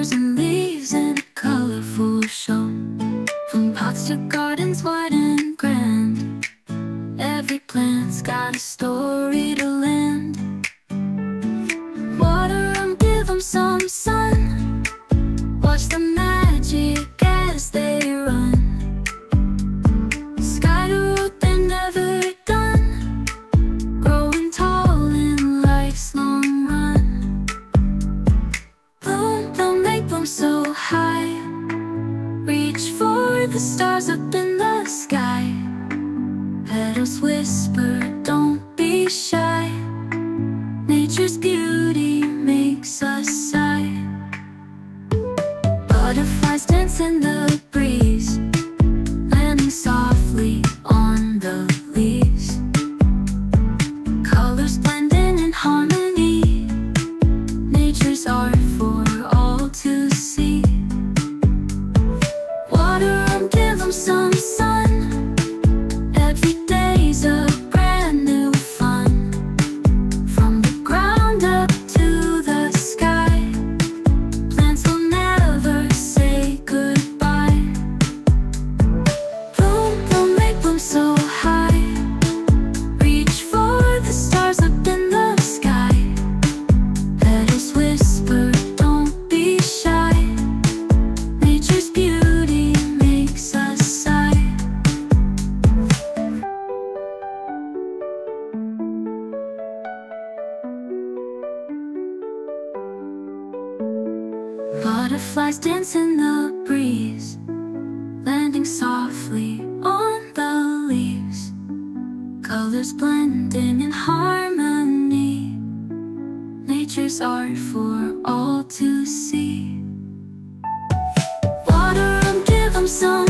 flowers and leaves in a colorful show. From pots to gardens wide and grand. Every plant's got a story to lend. Water them, give them some sun. Watch the magic as they rise For the stars up in the sky. Petals whisper, Butterflies dance in the breeze Landing softly on the leaves. Colors blending in harmony. Nature's art for all to see. Water them, give them some.